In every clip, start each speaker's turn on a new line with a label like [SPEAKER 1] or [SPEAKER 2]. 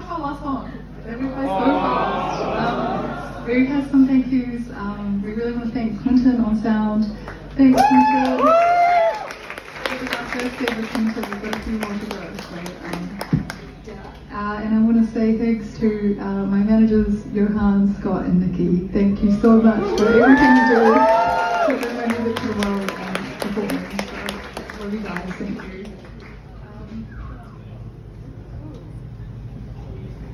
[SPEAKER 1] to our last. Everybody's so. Um, we have some thank yous. Um, we really want to thank Clinton on sound. Thanks, Clinton. This is our first ever Clinton. We've got a few more to go. Um, yeah. Uh, and I want to say thanks to uh, my managers, Johan, Scott, and Nikki. Thank you so much for everything you do to bring my music to the world and support me. So, love you guys. Thank you.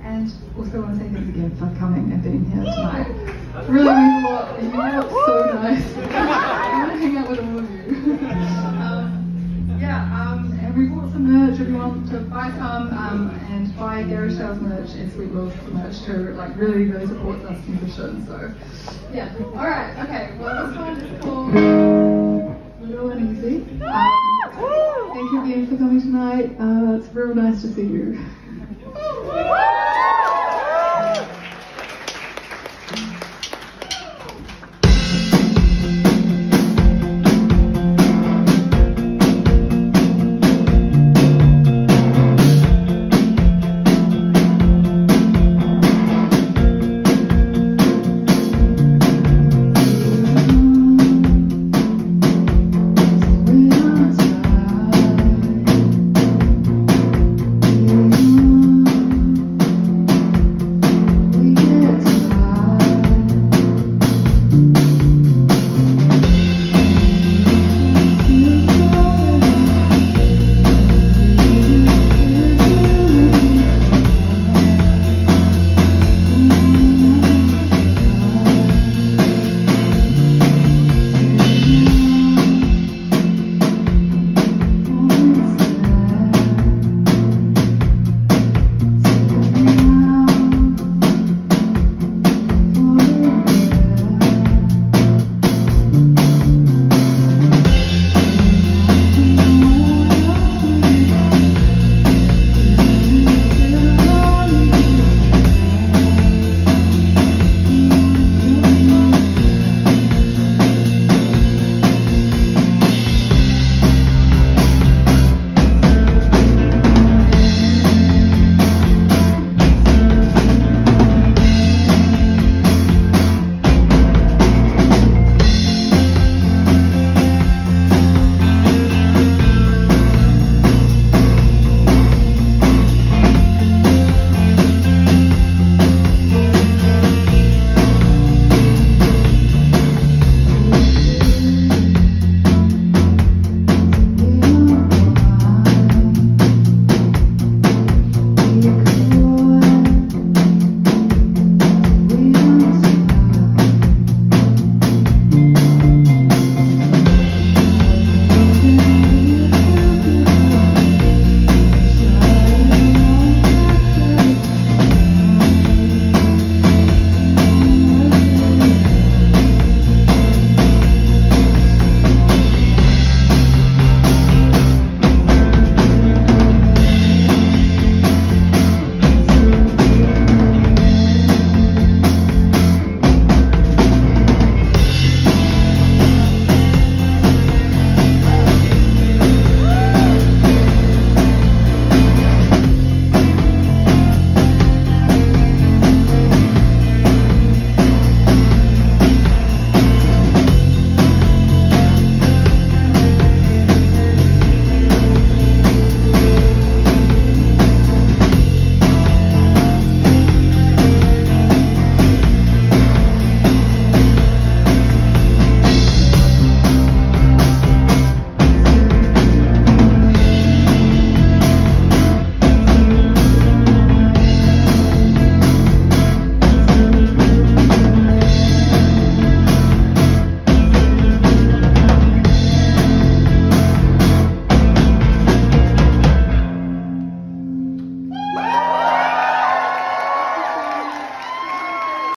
[SPEAKER 1] Um, and also want to say thanks again for coming and being here tonight. Really means a lot. You look so nice. I want to hang out with all of you. um, yeah, um, and we bought some merch if you want to buy some um, and buy Garage Sales merch and Sweet Will's merch too. Like really, really supports us musicians. So yeah. All right. Okay. Well, this one is called Little Uneasy. Um, thank you again for coming tonight. Uh, it's real nice to see you.